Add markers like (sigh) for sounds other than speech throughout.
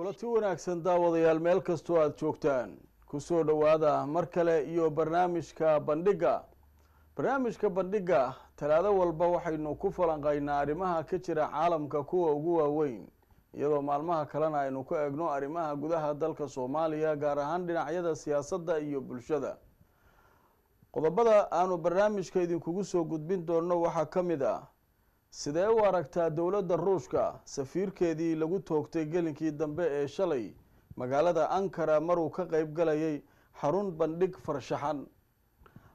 kulanti wanaagsan daawadayaal meel kastoo aada joogtaan. Kusoo dhowaada mar kale iyo barnaamijka bandhigga. Barnaamijka bandhigga talaado walba waxaynu ku falanqaynaa arrimaha ka jira caalamka kuwa ugu waaweyn. Iyadoo maalmaha kalena aynu ku egno arrimaha gudaha dalka soomaaliya gaar ahaan dhinacyada siyaasadda iyo bulshada. Qodobada aanu barnaamijka idinkugu soo gudbin doonno waxaa ka mid ah sidee u aragtaa dowladda ruushka? Safiirkeedii lagu toogtay gelinkii dambe ee shalay. Magaalada ankara maruu ka qeyb galayay xarun bandhig farshaxan.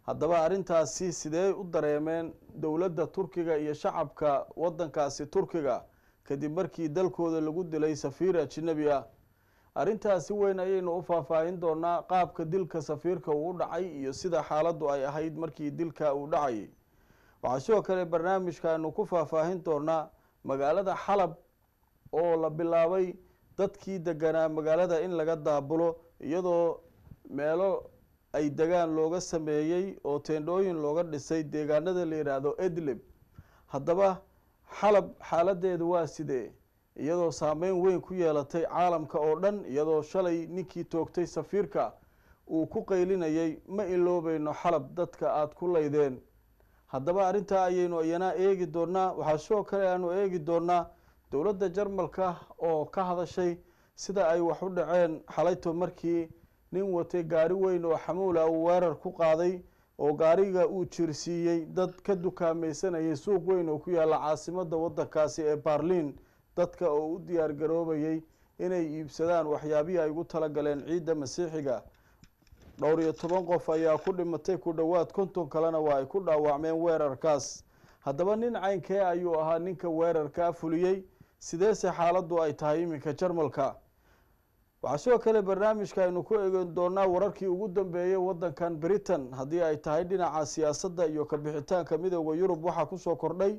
Haddaba arrintaasi sidee u dareemeen dowladda turkiga iyo shacabka waddankaasi turkiga? Kadib markii dalkooda lagu dilay safiir ajnabi ah arrintaasi weyn ayaynu u faahfaahin doonaa qaabka dilka safiirka uu u dhacay iyo sida xaaladdu ay ahayd markii dilka uu dhacayay waxaa sidoo kale barnaamijkaanu ku faahfaahin doonaa magaalada xalab oo la bilaabay dadkii deganaa magaalada in laga daabulo iyadoo meelo ay degaan looga sameeyey oo teendhooyin looga dhisay deegaanada la yidhaahdo edlib. Haddaba xalab xaaladeedu waa sidee? Iyadoo saameyn weyn ku yeelatay caalamka oo dhan iyadoo shalay ninkii toogtay safiirka uu ku qaylinayay ma iloobeyno xalab dadka aada ku laydeen haddaba arrintaa ayaynu iyanaa eegi doonaa waxaa sidoo kale aanu eegi doonaa dowladda jarmalka oo ka hadashay sida ay wax u dhaceen xalayto markii nin watay gaari weyn oo xamuula uu weerar ku qaaday oo gaariga uu jirsiiyey. Dad ka dukaamaysanayay suuq weyn oo ku yaalla caasimadda waddankaasi ee barliin dadka oo u diyaar garoobayay inay iibsadaan waxyaabihii ay ugu talagaleen ciidda masiixiga dhowr iyo toban qof ayaa ku dhimatay ku dhowaad konton kalena waa ay ku dhaawacmeen weerarkaas. Haddaba nin caynkee ayuu ahaa ninka weerarkaa fuliyey. Sideese xaaladdu ay tahay iminka jarmalka. Waxaa sidoo kale barnaamijka aynu ku eegi doonaa wararkii ugu dambeeyey waddankan britain. Haddii ay tahay dhinaca siyaasadda iyo kabixitaanka midooda yurub waxaa ku soo kordhay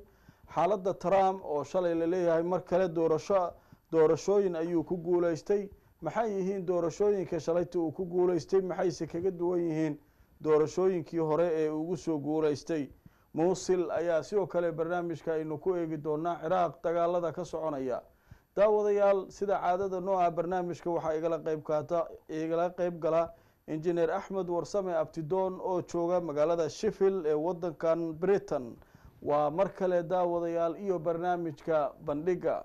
xaaladda trump oo shalay la leeyahay mar kale doorasho doorashooyin ayuu ku guuleystay maxay yihiin doorashooyinka shalayta uu ku guuleystay maxayse kaga duwan yihiin doorashooyinkii hore ee ugu soo guuleystay muusil ayaa sidoo kale barnaamijka aynu ku eegi doonaa ciraaq dagaalada ka soconaya. Daawadayaal sida caadada nooca barnaamijka waxaa igala qeyb kaata igala qeyb gala injineer axmed warsame abtidoon oo jooga magaalada sheffield ee waddankan britain waa mar kale daawadayaal iyo barnaamijka bandhigga.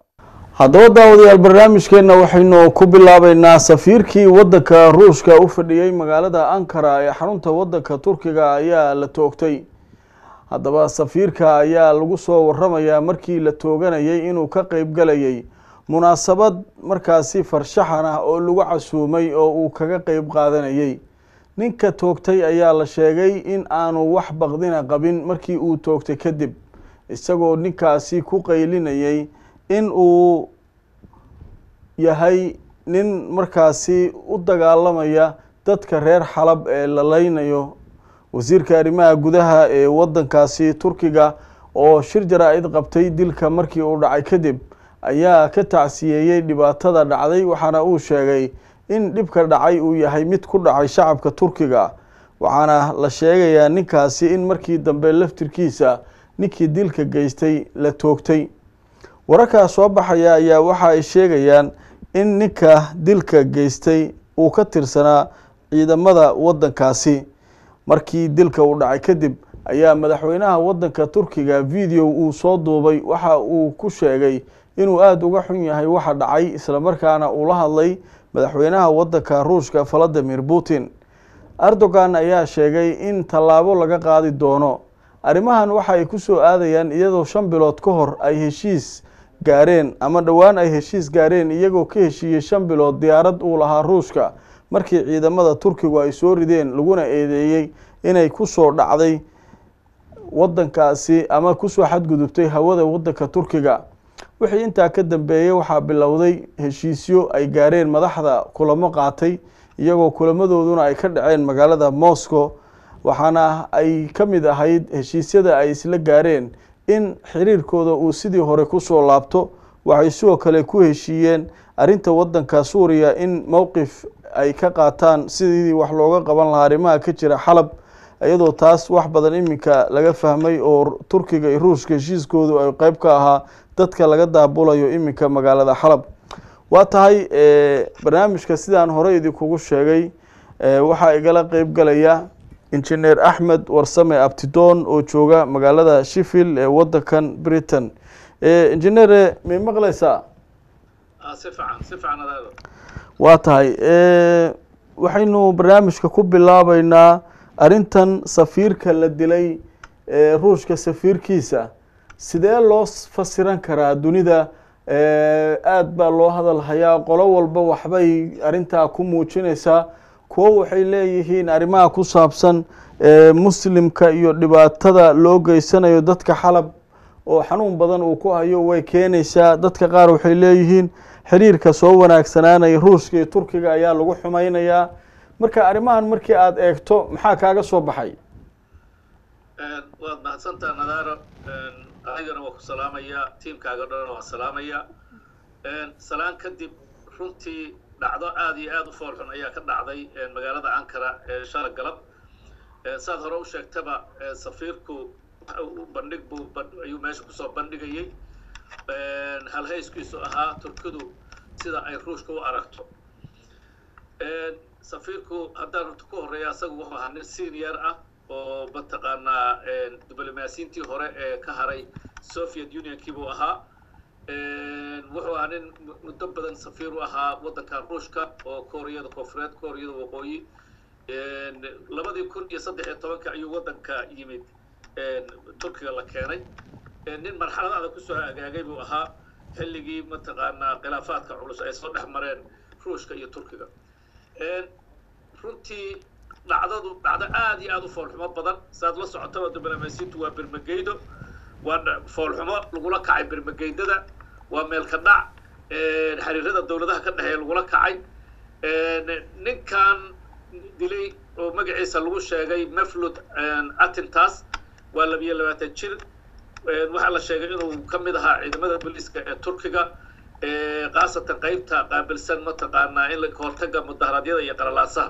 Haddaba daawadayaal barnaamijkeena waxaynu ku bilaabeynaa safiirkii waddanka ruushka u fadhiyey magaalada ankara ee xarunta waddanka turkiga ayaa la toogtay. Haddaba safiirka ayaa lagu soo waramayaa markii la tooganayay inuu ka qeyb galayay munaasabad markaasi farshaxan ah oo lagu casuumay oo uu kaga qeyb qaadanayay ninka toogtay ayaa la sheegay in aanu wax baqdina qabin markii uu toogtay kadib. Isagoo ninkaasi ku qaylinayay in uu yahay nin markaasi u dagaalamaya dadka reer xalab ee la leynayo wasiirka arrimaha gudaha ee waddankaasi turkiga oo shir jaraa-id qabtay dilka markii uu dhacay kadib ayaa ka tacsiyeeyey dhibaatada dhacday waxaana uu sheegay in dhibka dhacay uu yahay mid ku dhacay shacabka turkiga. Waxaana la sheegayaa ninkaasi in markii dambe laftirkiisa ninkii dilka geystay la toogtay. Wararkaa soo baxaya ayaa waxa ay sheegayaan in ninka dilka geystay uu ka tirsanaa ciidamada waddankaasi. Markii dilka uu dhacay kadib ayaa madaxweynaha waddanka turkiga video uu soo duubay. Waxa uu ku sheegay inuu aada uga xun yahay waxa dhacay islamarkaana uu la hadlay madaxweynaha waddanka ruushka valadimir putin. Erdogan ayaa sheegay in tallaabo laga qaadi doono. Arrimahan waxa ay ku soo aadayaan iyadoo shan bilood ka hor ay heshiis gaareen ama dhowaan ay heshiis gaareen iyagoo ka heshiiyey shan bilood diyaarad uu lahaa ruushka markii ciidamada turkigu ay soo rideen laguna eedeeyey inay ku soo dhacday waddankaasi ama ku soo xadgudubtay hawada waddanka turkiga wixii intaa ka dambeeyey waxaa bilowday heshiisyo ay gaareen madaxda kulamo qaatay iyagoo kulamadooduna ay ka dhaceen magaalada moscow waxaana ay ka mid ahayd heshiisyada ay isla gaareen in xiriirkooda uu sidii hore ku soo laabto. Waxay sidoo kale ku heshiiyeen arrinta waddanka suuriya in mowqif ay ka qaataan sidii wax looga qaban lahaa arrimaha ka jira xalab iyadoo taas wax badan iminka laga fahmay oo turkiga iyo ruushka heshiiskoodu ay qeyb ka ahaa dadka laga daabulayo iminka magaalada xalab. Waa tahay barnaamijka sidaan horey idinkugu sheegay waxaa igala qeyb galaya injineer axmed warsame abtidoon oo jooga magaalada sheffield ee wadankan britain. Injineere may maqleysaa waa tahay waxaynu barnaamijka ku bilaabeynaa arrintan safiirka la dilay ruushka safiirkiisa sidee loo fasiran karaa dunida? Aada baa loo hadal hayaa. Qolo walba waxbay arrintaa ku muujinaysaa. Kuwo waxay leeyihiin arrimaha ku saabsan muslimka iyo dhibaatada loo geysanayo dadka xalab oo xanuun badan uu ku hayo way keenaysaa. Dadka qaar waxay leeyihiin xiriirka soo wanaagsanaanaya ruushka iyo turkiga ayaa lagu xumeynayaa marka arrimahan markii aada eegto maxaa kaaga soo baxay? Waad mahadsantaa nadaaro adigana waa ku salaamayaa tiimkaaga dhanna waan salaamayaa salaan kadib runtii dhacdo aada iyo aada u foolxun ayaa ka dhacday magaalada ankara ee shala galab. Saad hore u sheegtaba safiirku bandhig buu ayuu meesha ku soo bandhigayey halhayskiisu ahaa turkidu sida ay ruushka u aragto. Safiirku haddaan horta ku horreeya asagu wuxuu ahaa nin senior ah oo mataqaanaa diblomaasiintii hore ee ka haray soviet unionkii buu ahaa. Wuxuu ahaa nin muddo badan safiir u ahaa waddankan ruushka oo kooriyada koonfureed kooriyada waqooyi. Labadii kun iyo saddex iyo tobanka ayuu waddanka yimid. Turkiga la keenay. Nin marxalad adag ku soo agaagay buu ahaa. Xilligii mataqaanaa khilaafaadka culus ay soo dhex mareen ruushka iyo turkiga. Runtii dhacdadu dhacdo aada iyo aada u foolxumo badan. Saad la socotaba diblomaasiintu waa bermageydo waa foolxumo lagula kacay bermageydada waa meelka dhac. Xiriirada dawladaha ka dhexeeya lagula kacay. Ninkan dilay oo magaciisa lagu sheegay meflud atintas waa labiyo labaatan jir. Waxaa la sheegay inuu ka mid ahaa ciidamada booliiska ee turkiga. Khaasatan qeybta qaabilsan mataqaanaa in kahortaga mudaharaadyada iyo qalalaasaha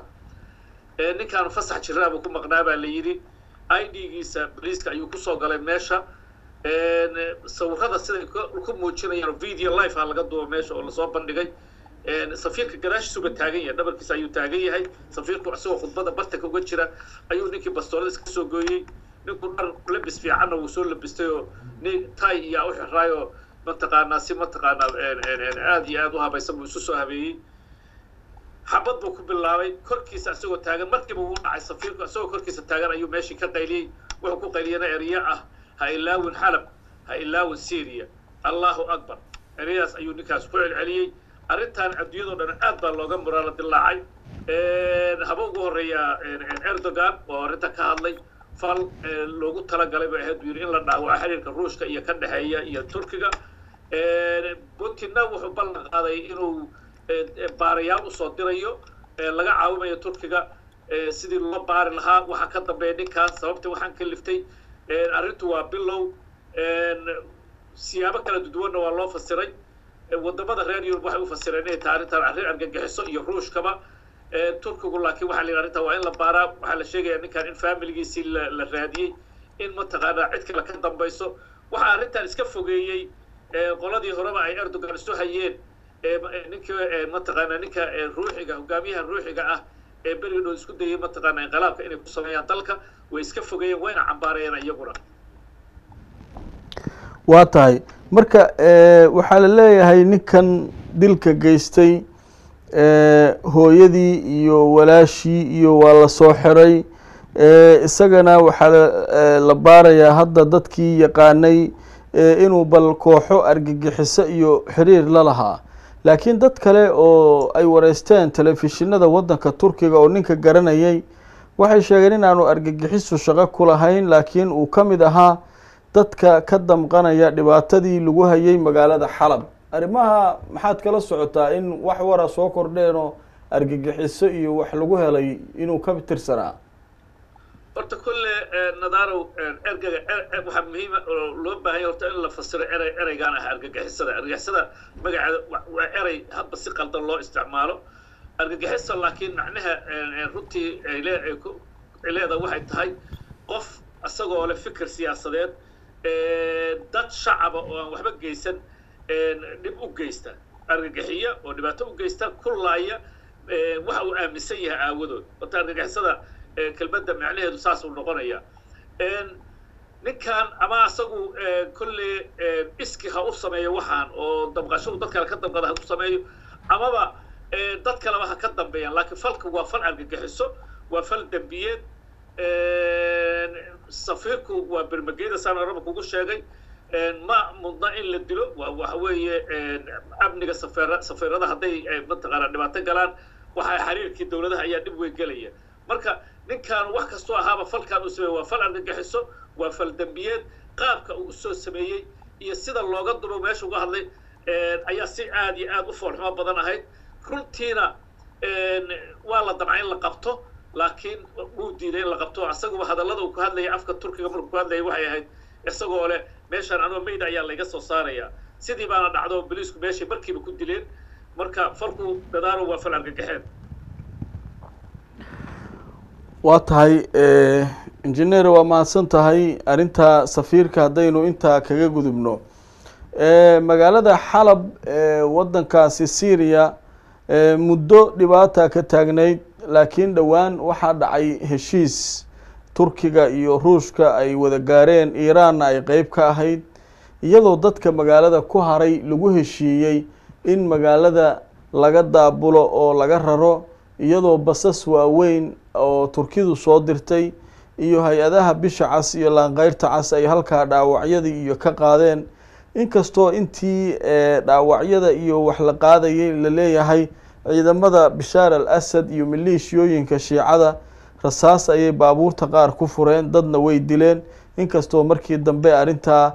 ninkaan fasax jiraabuu ku maqnaa baa la yidhi. I d-giisa ayuu ku soo galay meesha. Sawirada siday ku muujinayaan video life ha laga duubo meesha oo la soo bandhigay. Safiirka gadaashiisuba taagan yahay dhabarkiisa ayuu taagan yahay. Safiirku isagoo khudbada bartanka uga jira ayuu ninkii bastoolada iska soo gooyey. Ninku dhar labis fiicanna wuu soo labistay oo nin tay iyaa u xiraayo mataqaanaa si mataqaanaa aada iyo aada u habaysan buu isu soo habeeyey xabad buu ku bilaabay korkiisa isagoo taagan markiiba wuu dhacay safiirku isagoo korkiisa taagan ayuu meeshii ka qayliyey wuxuu ku qayliyana erya ah ha ilaawin xalab ha ilaawin syria allahu akbar. Ereyadaas ayuu ninkaas ku celceliyey. Arrintan adduunyadoo dhan aad baa looga muraala dilaacay haba ugu horreeya erdogan oo arrinta ka hadlay fal loogu talagalay bay ahayd buu yidhi in la dhaawaco xiriirka ruushka iyo ka dhexeeya iyo turkiga. Putinna wuxuu ballan qaaday inuu baarayaal u soo dirayo laga caawimayo turkiga sidii loo baari lahaa. Waxaa ka dambeeya ninkaas sababta waxaan ka liftay arrintu waa bilow siyaabo kala duduwanna waa loo fasiray. Wadamada reer yurub waxay u fasireen inay tahay arrintan arrin argagixiso iyo ruushkaba. Turkigu laakiin waxaa la yidhi arrintan waa in la baaraa. Waxaa la sheegayaa ninkan in familigiisii la la raadiyey in mataqaanaa cid kale ka dambayso. Waxaa arrintan iska fogeeyey qoladii horeba ay erdogan isu hayeen ninka mataqaanaa ninka ruuxiga hogaamiyaha ruuxiga ah ee beriga dhow isku dayay mataqaanaa inqilaabka inay ku sameeyaan dalka way iska fogeeyeen wayna cambaarayeen iyaguna. Waa tahay. Marka waxaa la leeyahay ninkan dilka geystay hooyadii iyo walaashii iyo waa la soo xiray. Isagana waxaa la baarayaa hadda dadkii yaqaanay inuu bal kooxo argagixiso iyo xiriir la lahaa laakiin dad kale oo ay wareysteen telefishinada waddanka turkiga oo ninka garanayay waxay sheegeen inaanu argagixisu shaqo ku lahayn laakiin uu ka mid ahaa dadka ka damqanaya dhibaatadii lagu hayay magaalada xalab. Arrimaha maxaad kala socotaa in wax wara soo kordheenoo argagixiso iyo wax lagu helay inuu ka tirsanaa horta kulle nadarow ergaga waxaa muhiima oo loo baahanya horta in la fasiro erey ereygaan ah argagixisada argagixisada magaceeda waa erey hadba si qaldan loo isticmaalo. Argagixisa laakiin macnaha runtii ay ku leeda waxay tahay qof isagoo leh fikir siyaasadeed dad shacaba oo aan waxba geysan dhib u geysta. Argagixiya oo dhibaato u geysta ku laaya waxa uu aaminsan yahay aawadood. Horta argagixisada kelmadda macnaheedu saas uu noqonaya. Ninkan ama asagu kolle iski ha u sameeyo waxaan oo dabqasho uu dad kale ka dabqada ha ku sameeyo amaba dad kaleba ha ka dambeeyaan laakiin falka waa fal argagixiso waa fal dembiyeed safiirku waa bermageeda saan araba kugu sheegay ma mudna in la dilo waxa weeye amniga safeer safiirada hadday mataqaana dhibaato galaan waxa xiriirkii dowladaha ayaa dhib weyn gelaya. Marka ninkan wax kastoo ahaaba falkan uu sameeyey waa fal argagixiso waa fal dembiyeed qaabka uu u soo sameeyey iyo sida looga dubo meesha uga hadlay ayaa si aad iyo aad u foolxumo badan ahayd. Runtiina waa la damcay in la qabto laakiin wuu diiday in la qabto. Isaguba hadallada uu ku hadlayay afka turkiga markuu ku hadlayay waxay ahayd isagoo leh meeshaan anoo mayda ayaa layga soo saarayaa sidii baana dhacdo boliisku meeshay markiiba ku dileen marka falku dadaaro waa fal argagaxeed waa tahay injineer waa mahadsan tahay. Arrinta safiirka haddaynu intaa kaga gudubno. Magaalada xalab waddankaasi syriya muddo dhibaata ka taagnayd laakiin dhowaan waxaa dhacay heshiis. Turkiga iyo ruushka ay wada gaareen iiraanna ay qeyb ka ahayd iyadoo dadka magaalada ku haray lagu heshiiyey in magaalada laga daabulo oo laga raro iyadoo basas waaweyn oo turkidu soo dirtay iyo hay'adaha bisha cas iyo laanqeyrta cas ay halkaa dhaawacyadii iyo ka qaadeen. Inkastoo intii dhaawacyada iyo wax la qaadayay la leeyahay ciidamada bishaar al asad iyo maleeshiyooyinka shiicada rasaas ayay baabuurta qaar ku fureen dadna way dileen. Inkastoo markii dambe arrintaa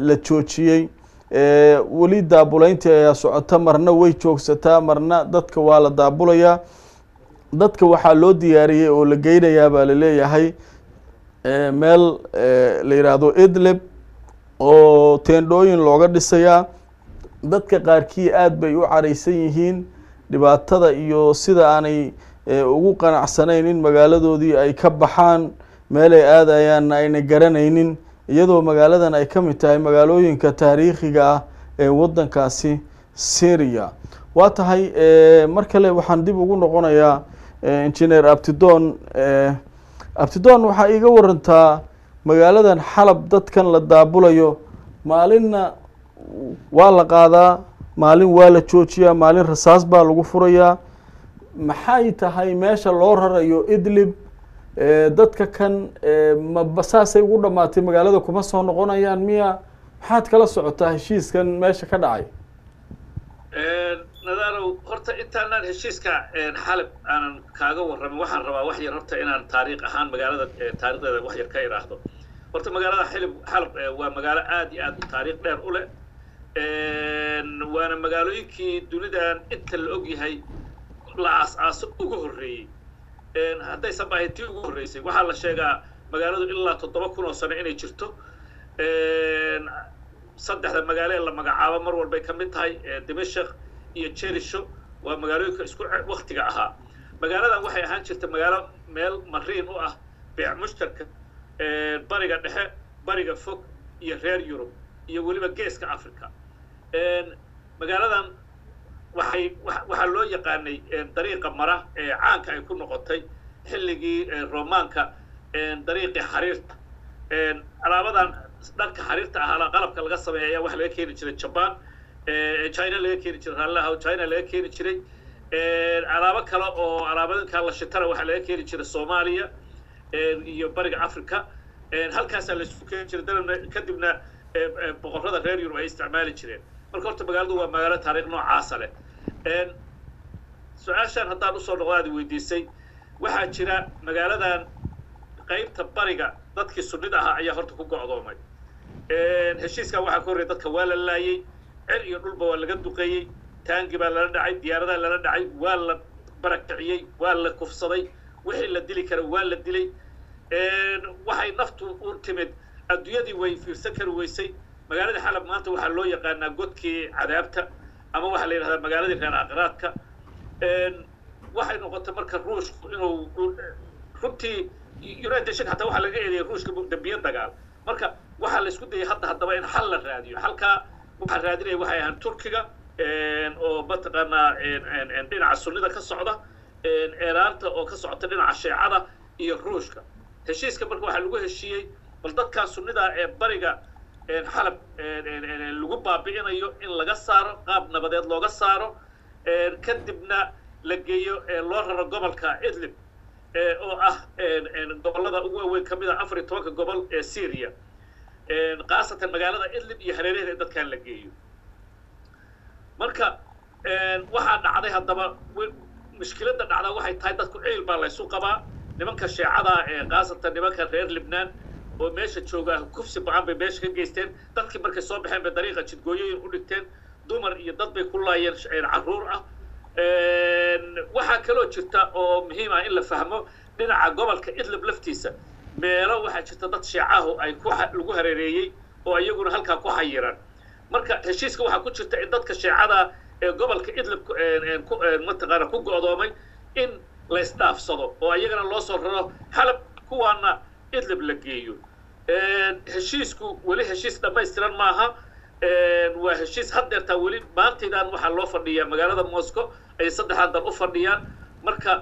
la joojiyey weli daabulayntii ayaa socota marna way joogsataa marna dadka waa la daabulayaa dadka waxaa loo diyaariyey oo la geynayaa baa la leeyahay meel la yidhaahdo idlib oo teendhooyin looga dhisayaa. Dadka qaarkii aada bay u caraysan yihiin dhibaatada iyo sida aanay ugu qanacsanayn in magaaladoodii ay ka baxaan meelay aadayaanna ayna garanaynin iyadoo magaaladan ay ka mid tahay magaalooyinka taariikhiga ah ee waddankaasi syria. Waa tahay mar kale waxaan dib ugu noqonayaa engineer abtidon abtidon waxaa iiga warantaa magaaladan xalab dadkan la daabulayo. Maalinna waa la qaadaa maalin waa la joojiyaa maalin rasaas baa lagu furayaa. Maxay tahay meesha loo rarayo idlib dadka kan ma saasay ugu dhamaatay magaalada kuma soo noqonayaan miya? Maxaad kala socotaa heshiiskan meesha ka dhacay? Nadaalow horta intaanaan heshiiska xalab aanan kaaga warramin waxaan rabaa wax yar horta inaan taariikh ahaan magaalada taarikhdeeda wax yar ka idhaahdo. Horta magaalada xilib xalab waa magaalo aad iyo aad taariikh dheer u leh. Waana magaalooyinkii dunidan inta la og yahay la aas-aaso ugu horreeyey haddaysan ba ahayd tii ugu horreysay. Waxaa la sheegaa magaaladu ilaa toddoba kun oo sano inay jirto. Saddexda magaalo ee la magacaabo mar walbay ka mid tahay dimashik iyo jerisho waa magaalooyinka isku waktiga ahaa. Magaaladan waxay ahaan jirta magaalo meel mariin u ah beec mushtarka bariga dhexe bariga fog iyo reer yurub iyo weliba geeska africa magaaladan waxay waxaa loo yaqaanay dariiqa mara ee caanka ay ku noqotay xilligii romaanka dariiqii xariirta. Alaabadan dhanka xariirta ahaa qalabka laga sameeya ayaa waxa laga keeni jiray jaban china laga keeni jiray raalliaha china laga keeni jiray. Alaabo kale oo alaabooyinka la waxaa laga keeni jiray soomaaliya iyo bariga africa halkaasaa la isku keeni jiray dalabna kadibna boqorrada reer yurub ay isticmaali jireen. Marka horta magaaladu waa magaalo taariikh noocaasa leh su'aashaan haddaan u soo noqdo aad weydiisay. Waxaa jira magaaladan qaybta bariga dadkii sunnida ahaa ayaa horta ku go'doomay. Heshiiskan waxaa ka horreya dadka waa la laayey cel iyo dhulba waa laga duqeeyey taangi baa lala dhacay diyaaradaa lala dhacay waa la barakiciyey waa la kufsaday wixii la dili kara waa la dilay. Waxay naftu u timid adduunyadii way fiirsan kari weysay. Magaaladii xalab maanta waxaa loo yaqaanaa godkii cadaabta ama waxaa la yidhahdaa magaaladii reer aqraadka waxay noqotay marka ruushku inuu runtii united nation hataa waxaa laga eedeeyay ruushka dambiye dagaal. Marka waxaa la isku dayay hadda haddaba in xal la raadiyo. Xalkaa waxaa raadinaya waxay ahaan turkiga oo mataqaanaa dhinaca sunnida ka socda eeraanta oo ka socota dhinaca sheecada iyo ruushka. Heshiiska marka waxaa lagu heshiiyey bal dadkaa sunnida ee bariga xalab lagu baabi'inayo in laga saaro qaab nabadeed looga saaro kadibna la geeyo loo raro gobolka idlib oo ah gobollada ugu waaweyn ka mid a afar iyo tobanka gobol ee syria khaasatan magaalada idlib iyo hareeraheeda in dadkan la geeyo. Marka waxaa dhacday haddaba mushkiladda dhacdaa waxay tahay dadku ciil baa laysu qabaa. Nimanka sheecada ee khaasatan nimanka reer libnaan oo meesha joogaa kufsi ba'an bay meesha ka geysteen. Dadkii markay soo baxeen bay dariiqa jidgooyoyin u dhigteen. Dumar iyo dad bay ku laayeen carruur ah. Waxaa kaloo jirta oo muhiim ah in la fahmo dhinaca gobolka idlib laftiisa. Meelo waxaa jirta dad sheecahu ay ku lagu hareereeyey oo iyaguna halkaa ku xayiran marka heshiiska waxaa ku jirta in dadka sheecada ee gobolka idlib mataqaana ku go'doomay in la isdhaafsado oo iyagana loo soo raro xalab kuwaana idlib la geeyo heshiisku weli heshiis dhammaystiran maaha waa heshiis haddeertaa weli maantaydan waxaa loo fadhiyaa magaalada moscow ay saddexdan dal u fadhiyaan marka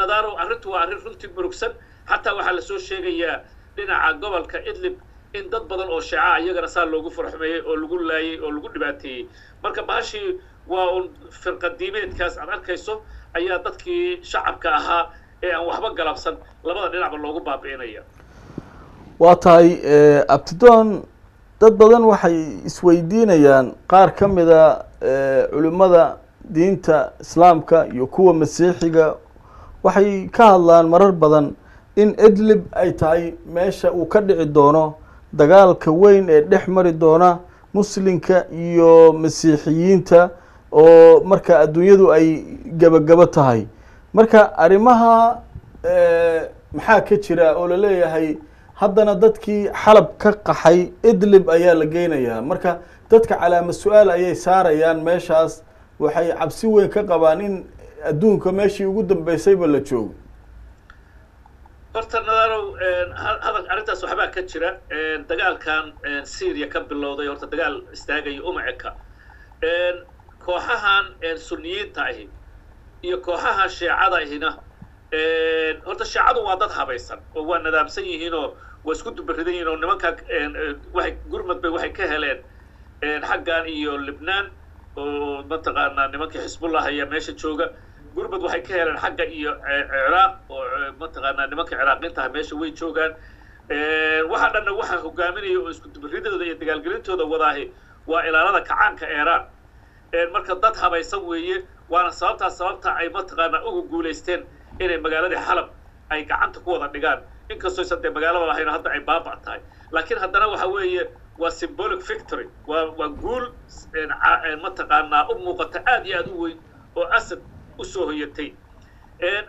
nadaaro arrintu waa arrin runtii murugsan xataa waxaa la soo sheegayaa dhinaca gobolka idlib in dad badan oo sheeca iyagana saa loogu farxumeeyey oo lagu laayey oo lagu dhibaateeyey marka bahashii waa un firqadiimeedkaas aad arkayso ayaa dadkii shacabka ahaa ee aan waxba galabsan labada dhinacba loogu baabi'inaya waa tahay abtidoon dad badan waxay isweydiinayaan qaar ka mida culimmada diinta islaamka iyo kuwa masiixiga. Waxay ka hadlaan marar badan in idlib ay tahay meesha uu ka dhici doono dagaalka weyn ee dhex mari doona muslimka iyo masiixiyiinta oo marka adduunyadu ay gebagabo tahay. Marka arrimaha maxaa ka jira oo la leeyahay haddana dadkii xalab ka qaxay idlib ayaa la geynayaa. Marka dadka calaama su'aal ayay saarayaan meeshaas. Waxay cabsi weyn ka qabaan in adduunka meeshii ugu dambeysayba la joogo. Horta nadarow hadal arrintaas waxbaa ka jira. Dagaalkan syria ka bilowday horta dagaal istaagaya uma eka kooxahan sunniyiinta ahi iyo kooxaha sheecada ahina horta sheecadu waa dad habaysan oo waa nadaamsan yihiinoo waa isku dubaridan yihiin oo nimanka waxay gurmad bay waxay ka heleen xaggan iyo libnaan oo mataqaanaa nimankii xisbullah ayaa meesha jooga. Gurmad waxay ka heleen xagga iyo ciraaq oo mataqaanaa nimanka ciraaqiintaha meesha way joogaan. Waxa dhanna waxaa hogaaminaya oo isku dubaridooda iyo dagaalgelintooda wadaahi waa ilaalada kacaanka eeraan marka dad habaysan weeye waana sababtaas sababta ay mataqaanaa uga guulaysteen inay magaaladii xalab ay gacanta ku wada dhigaan inkastoo isan dee magaalada lahayn hadda ay baaba' tahay. Laakiin haddana waxa weeye waa symbolic victory. Waa waa guul mataqaanaa u muuqata aad iyo aad u weyn oo asad u soo hoyatay.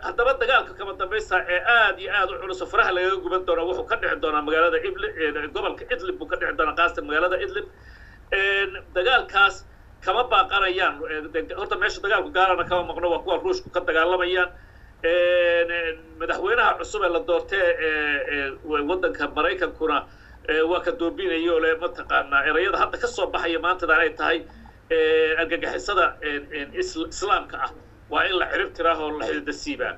Haddaba dagaalka kama dambaysta ee aad iyo aad u culus oo faraha lagaga guban doono wuxuu ka dhici doonaa magaalada idlib gobolka idlib buu ka dhici doonaa qaasatan magaalada idlib. Dagaalkaas kama baaqanayaan horta meesha dagaalku gaarana kama maqno waa kuwa ruushku ka dagaalamayaan madaxweynaha cusub ee la doortee ee waddanka maraykankuna waa ka doobinayo le mataqaanaa erayada hadda ka soo baxaya maantadan ay tahay argagixisada islaamka ah. Waa in la cirib tiraa oo la xidida siibaa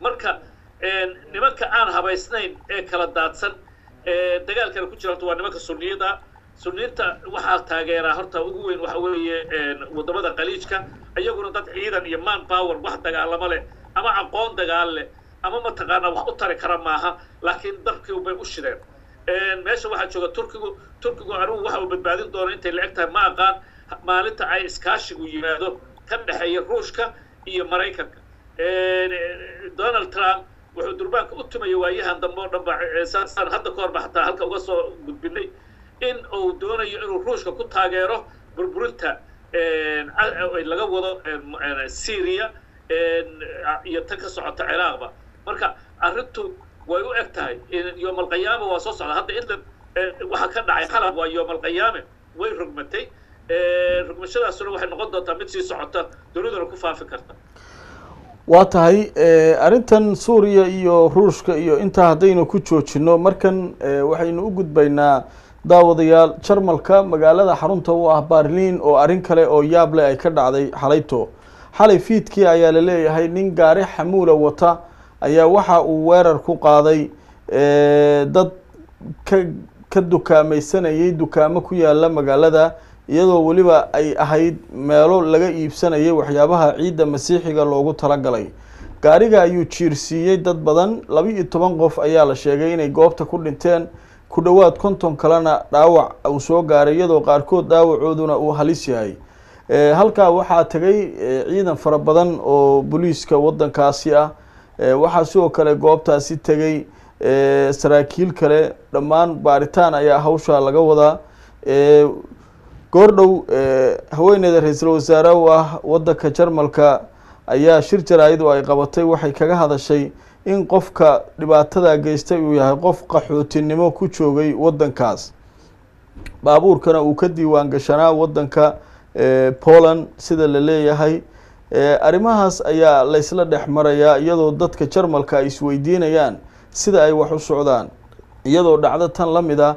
marka nimanka aan habaysnayn ee kala daadsan dagaalkana ku jira horta waa nimanka sunniyada. Sunniyiinta waxaa taageeraa horta ugu weyn waxa weeye waddamada qaliijka iyaguna dad ciidan iyo man power wax dagaalamo leh ama aqoon dagaal leh ama mataqaanaa wax u tari kara maaha laakiin darkii bay u shideen meesha waxaa jooga turkigu turkigu anigu waxa uu badbaadin doono intay la eg tahay ma aqaan maalinta ay iskaashigu yimaado ka dhexeeya ruushka iyo maraykanka. Donald trump wuxuu durbaanka u tumaya waayahan dambe oo dhan ba saan hadda ka hor ba xataa halka uga soo gudbinay in uu doonayo inuu ruushka ku taageero burburinta laga wado syria iyo tan ka socota ciraaqba. Marka arrintu way u eg tahay yoomalqiyaama waa soo socda. Hadda idlib waxaa ka dhacay xalab waa yoomalqiyaame way rogmatay rogmashadaasuna waxay noqon doontaa mid sii socota duniduna ku faafi karta. Waa tahay arrintan suuriya iyo ruushka iyo intaa haddaynu ku joojino markan waxaynu u gudbaynaa daawadayaal jarmalka magaalada xarunta u ah barliin oo arrin kale oo yaab leh ay ka dhacday xalayto xalay fiidkii ayaa la leeyahay nin gaari xamuula wata ayaa waxa uu weerar ku qaaday dad ka ka dukaamaysanayay dukaamo ku yaalla magaalada iyadoo weliba ay ahayd meelo laga iibsanayay waxyaabaha ciidda masiixiga loogu talagalay. Gaariga ayuu jiirsiiyey dad badan laba-iyo toban qof ayaa la sheegay inay goobta ku dhinteen. Ku dhowaad konton kalena dhaawac uu soo gaaray iyadoo qaarkood dhaawacooduna uu halis yahay halkaa waxaa tegay ciidan fara badan oo booliiska waddankaasi ah. Waxaa sidoo kale goobtaasi tegay saraakiil kale. Dhammaan baaritaan ayaa hawsha laga wadaa. Goordhow haweeneyda ra'iisul wasaare u ah waddanka jarmalka ayaa shir jaraa-idu ay qabatay. Waxay kaga hadashay in qofka dhibaatada geystay uu yahay qof qaxootinimo ku joogay waddankaas. Baabuurkana uu ka diiwaan gashanaa waddanka poland sida la leeyahay. Arrimahaas ayaa laysla dhex marayaa iyadoo dadka jarmalka ay isweydiinayaan sida ay wax u socdaan. Iyadoo dhacdo tan la mid a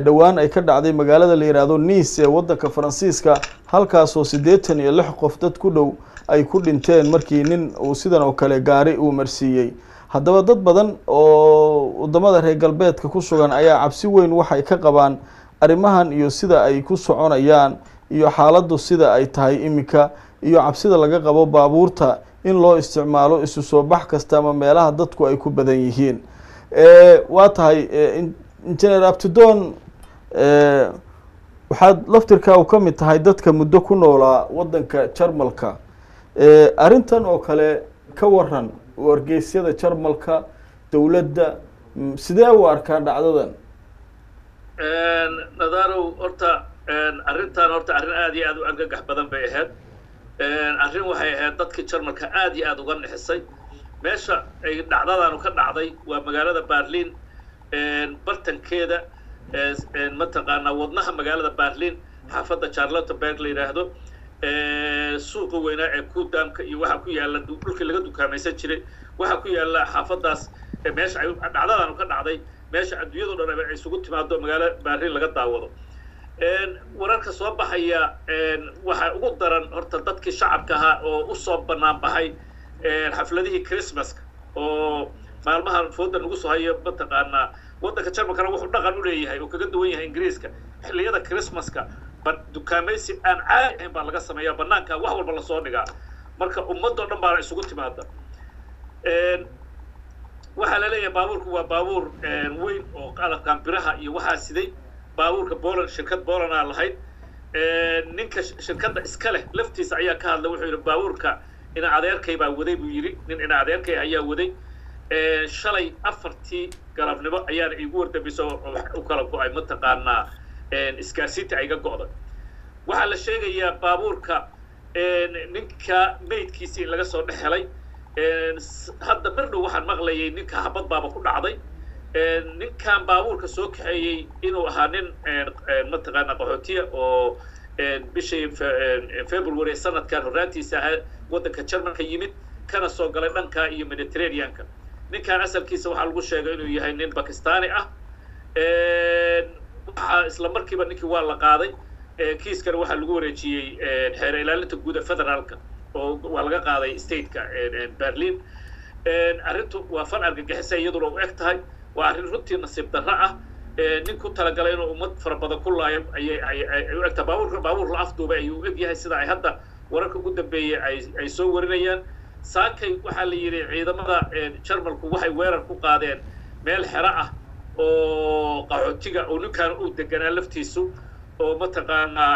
dhowaan ay ka dhacday magaalada la yihahdo nice ee waddanka faransiiska halkaasoo siddeetan iyo lix qof dad ku dhow ay ku dhinteen markii nin uu sidan oo kale gaari uu marsiiyey. Haddaba dad badan oo waddamada reer galbeedka ku sugan ayaa cabsi weyn waxay ka qabaan arrimahan iyo sida ay ku soconayaan iyo xaaladdu sida ay tahay iminka iyo cabsida laga qabo baabuurta in loo isticmaalo isu soo bax kasta ama meelaha dadku ay ku badan yihiin. Waa tahay injineer abtidon waxaad laftirkaa u ka mid tahay dadka muddo ku noolaa waddanka jarmalka. Arrintan oo kale ka waran wargeysyada jarmalka dowladda sidee u arkaa dhacdadan? Nadarow horta arrintan horta arrin aad iyo aad u argagax badan bay ahayd. Arrin waxay ahayd dadkii jarmalka aad iyo aad uga nixisay. Meesha ay dhacdadaanu ka dhacday waa magaalada berlin bartankeeda mataqaanaa wadnaha magaalada berlin xaafadda charlottenberg la yidhaahdo suuqa weynaa ee kudaamka iyo waxaa ku yaalla dhulkii laga dukaamaysan jiray waxaa ku yaalla xaafaddaas meesha dhacdadaanu ka dhacday meesha adduunyado dhan ay isugu timaado magaalo berlin laga daawado wararka soo baxaya waxaa ugu daran horta dadkii shacabka ahaa oo u soo banaan baxay xafladihii christmaska oo maalmahan fooda nagu soo hayo mataqaanaa waddanka jarmalkana wuxuu dhaqan u leeyahay oo kaga duwan yahay ingiriiska xilliyada christmaska dukaamaysi aan caadi ahayn baa laga sameeyaa banaanka wax walba la soo dhigaa. Marka ummadoo dhan baana isugu timaada waxaa la leeyahay baabuurku waa baabuur weyn oo qalabkan biraha iyo waxaa siday baabuurka boland shirkad bolandaa lahayd ninka shirkadda iska leh laftiisa ayaa ka hadlay wuxuu yidhi baabuurka ina adeerkay baa waday buu yidhi. Nin ina adeerkay ayaa waday. Shalay afartii galabnimo ayaana iigu wardambaysa u kala go'ay mataqaanaa isgaarsiinta ayga go'day waxaa la sheegayaa baabuurka ninka maydkiisi in laga soo dhex helay. Hadda mar dhow waxaan maqlayay ninka habad baaba ku dhacday ninkan baabuurka soo kaxeeyey inuu ahaa nin mataqaana qaxootiya oo bishii february sanadkan horaantiisa ahaa waddanka jarmalka yimid kana soo galay dhanka iyo mediterraneanka. Ninkan asalkiisa waxaa lagu sheegay inuu yahay nin bakistani ah. Waxaa isla markiiba ninkii waa la qaaday. Kiiskana waxaa lagu wareejiyey xeer ilaalinta guud ee federaalka oo waa laga qaaday stateka berlin arrintu waa fan argagixisa iyaduna u eg tahay waa arrin runtii nasiib darro ah nin ku talagalay inuu ummad fara badan ku laayo ayay ay u egtahay baabuurka baabuur la afduubay ayuu u eg yahay sida ay hadda wararka ugu dambeeyey ay soo warinayaan. Saakay waxaa la yidhi ciidamada jarmalku waxay weerar ku qaadeen meel xero ah oo qaxootiga oo ninkaan uu deganaa laftiisu oo mataqaanaa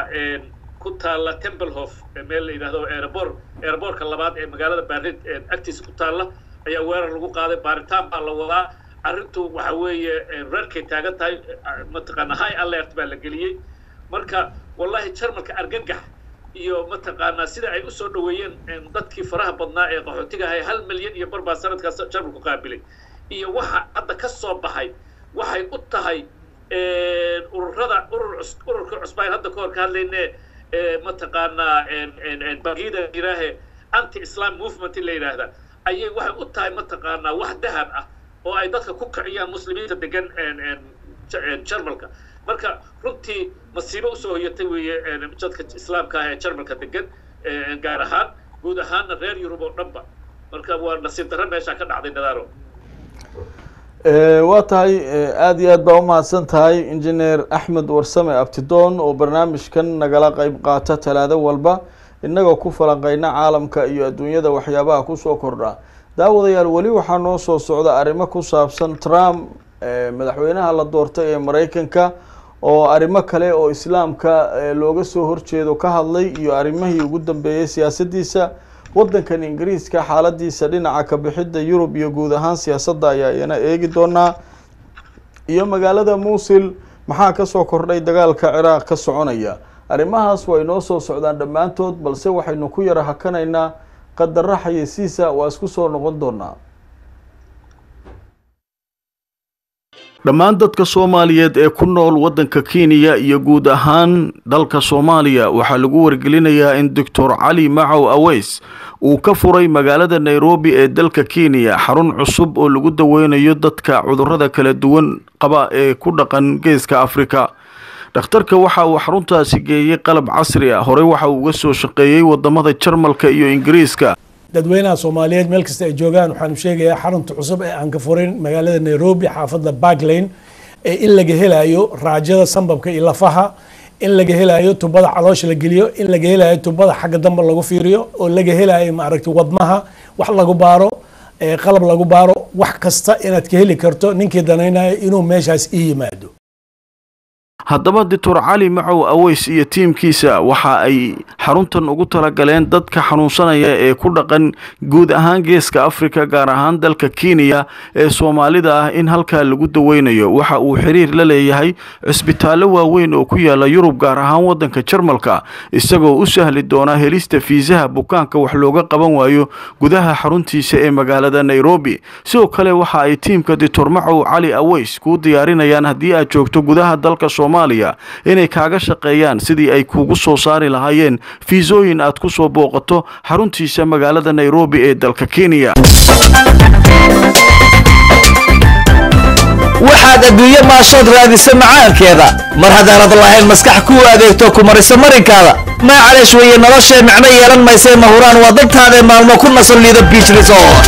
ku taalla templehof meel la yidhahdo airpor airbortka labaad ee magaalada berlin agtiisa ku taalla ayaa weerar lagu qaaday. Baaritaan baa la wadaa arrintu waxa weeye reerkay taagan tahay mataqaana high alert baa la geliyey. Marka wallahi jarmalka argagax iyo mataqaanaa sida ay u soo dhaweeyeen dadkii faraha badnaa ee qaxootiga ahay hal milyan iyo barbaa sanadkaas jarmalku qaabilay. Iyo waxa hadda ka soo baxay waxay u tahay ururada urur ururka cusbaan hadda kahor ka hadlayne mataqaanaa bagida yiraahe anti islam movement la yidhaahda. Ayay waxay u tahay mataqaanaa wax dahab ah oo ay dadka ku kiciyaan muslimiinta degan jarmalka. Marka runtii masiibo u soo hoyatay weeye dadka islaamka ah ee jarmalka degan gaar ahaan guud ahaanna reer yurub oo dhanba. Marka waa nasiib darro meeshaa ka dhacday nadaaro. Waa tahay aada iyo aad baa umahadsan tahay injineer axmed warsame abtidoon oo barnaamijkan nagala qeyb qaata talaado walba innagoo ku falanqeyna caalamka iyo adduunyada waxyaabaha ku soo kordha daawadayaal weli waxaa noo soo socda arrimo ku saabsan trump madaxweynaha la doortay ee mareykanka oo arrimo kale oo islaamka looga soo horjeedo ka hadlay iyo arrimihii ugu dambeeyey siyaasaddiisa. Waddankan ingiriiska xaaladiisa dhinaca kabixidda yurub iyo guud ahaan siyaasadda ayaa iyana eegi doonaa iyo magaalada muusil maxaa ka soo kordhay dagaalka ciraaq ka soconaya? Arrimahaas way noo soo socdaan dhammaantood balse waxaynu ku yara hakanaynaa qadara xayeysiisa waa isku soo noqon doonaa. Dhammaan dadka soomaaliyeed ee ku nool waddanka kenya iyo guud ahaan dalka soomaaliya waxaa lagu wargelinayaa in doctor cali macow aweys uu ka furay magaalada nairobi ee dalka kenya xarun cusub oo lagu daweynayo dadka cudurrada kala duwan qaba ee ku dhaqan geeska afrika dhakhtarka waxa uu xaruntaasi geeyey qalab casri ah. Horey waxa uu uga soo shaqeeyey waddamada jarmalka iyo ingiriiska. Dadweynaha soomaaliyeed meel kasta ay joogaan waxaanu sheegayaa xarunta cusub ee aan ka furin magaalada nairobi xaafadda barklane ee in laga helayo raajada sambabka iyo lafaha in laga helayo tubada caloosha la geliyo in laga helayo tubada xagga dambe lagu fiiriyo oo laga helayo maaragtay wadnaha wax lagu baaro qalab lagu baaro wax kasta inaad ka heli karto ninkii danaynayo inuu meeshaas ii yimaado haddaba doctor cali macow aweys iyo tiimkiisa waxa ay xaruntan ugu talagaleen dadka xanuunsanaya ee ku dhaqan guud ahaan geeska afrika gaar ahaan dalka kenya ee soomaalida ah in halkaa lagu daweynayo. Waxa uu xiriir la leeyahay cisbitaallo waaweyn oo ku yaalla yurub gaar ahaan waddanka jarmalka isagoo u sahli doona helista fiisaha bukaanka wax looga qaban waayo gudaha xaruntiisa ee magaalada nairobi. Sidoo kale waxa ay tiimka doctor macow cali aweys kuu diyaarinayaan haddii aad joogto gudaha dalka soomaaliya inay kaaga shaqeeyaan sidii ay kuugu soo saari lahaayeen fiisooyin aad ku soo booqato xaruntiisa magaalada nairobi ee dalka kenya. Waxaad adduunye maashood raadisa macaankeeda mar haddaanad lahayn maskax kuu adeegto ku marisa marinkaada. Maacaleesh weeye noloshee micno yeelan maysee mahuraan waa dadtaadae maalmo ku nasan liida biich resort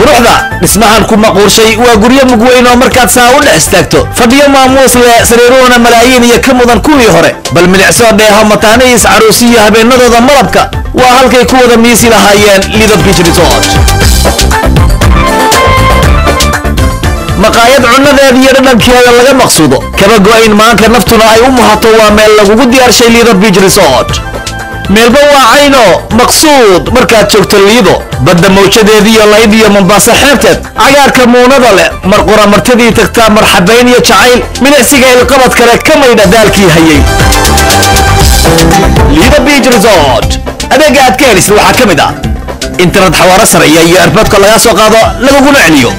quruxda dhismahan ku maquurshay waa guryo mugweyn oo markaad saa u dhex istaagto. Fadhiyo maamuus leh sariiruhuna malaayiin iyo ka mudan kuwii hore. Bal milicsoo dheeho mataanihiis caruusiyo habeenadooda malabka waa halkay ku wada miisi lahaayeen biich resort. Maqaayad cunnadeeda iyo dhadhankeeda laga maqsuudo. Kaba go'ayn maanka naftuna ay u muhato waa meel lagugu diyaarshay liido biich resort meelba waa cayno maqsuud markaad joogto liido badda mawjadeediiyo layd iyo mombaaso xeebteed cagaarka muunada leh mar qura martidii tagtaa marxabayn iyo jacayl milicsiga ilqabad kale ka maydha daalkii hayay. Liido biich resort adeegga aad ka helisid waxaa ka mid ah. Internet xawaaro sareeya iyo erboodka lagaa soo qaado laguguna celiyo.